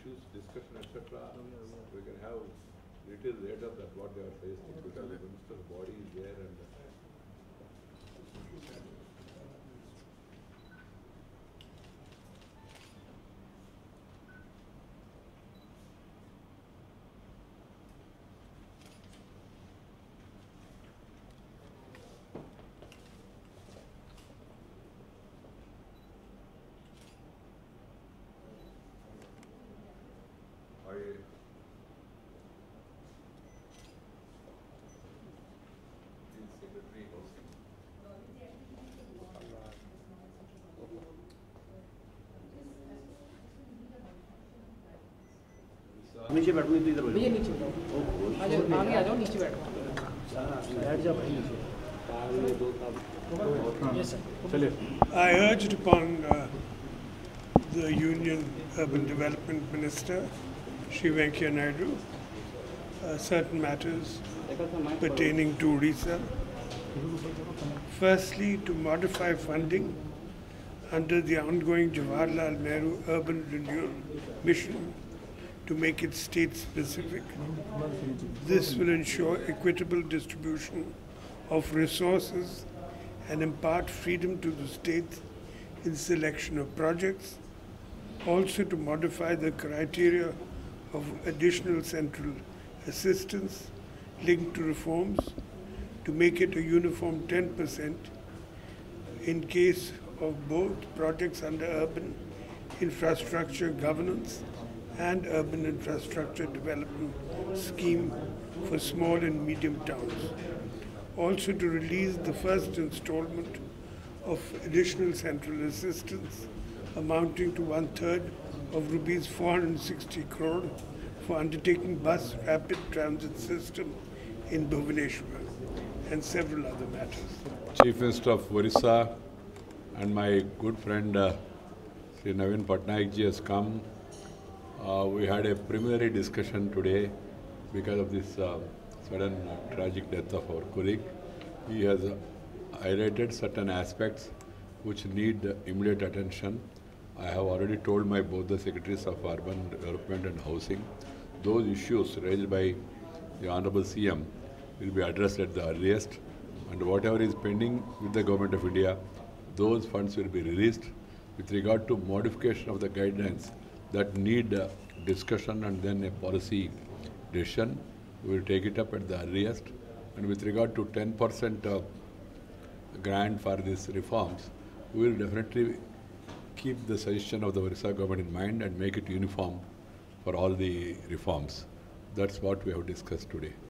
issues, discussion, etc. We can have little later that what they are facing I the secretary housing. नीचे बैठो इधर भैया नीचे बैठो आ जाओ आगे आ जाओ नीचे बैठो बैठ जा भाई नीचे यस सर चलिए I urged upon uh, the Union Urban Development Minister, Sri Venkaiah Naidu, uh, certain matters pertaining to Orissa. Firstly, to modify funding under the ongoing Jawaharlal Nehru Urban Renewal Mission to make it state specific. This will ensure equitable distribution of resources and impart freedom to the states in selection of projects. Also to modify the criteria of additional central assistance linked to reforms to make it a uniform 10% in case of both projects under urban infrastructure governance and urban infrastructure development scheme for small and medium towns. Also to release the first installment of additional central assistance amounting to one third of rupees 460 crore for undertaking bus rapid transit system in Bhubaneswar and several other matters. Chief Minister of Orissa and my good friend uh, Sri Naveen Patnaik ji has come. Uh, we had a preliminary discussion today because of this uh, sudden uh, tragic death of our colleague. He has highlighted certain aspects which need immediate attention. I have already told my both the secretaries of urban development and housing. Those issues raised by the Honorable CM will be addressed at the earliest and whatever is pending with the Government of India, those funds will be released. With regard to modification of the guidelines that need discussion and then a policy decision, we will take it up at the earliest. And with regard to 10% uh, grant for these reforms, we will definitely keep the suggestion of the Orissa government in mind and make it uniform for all the reforms. That's what we have discussed today.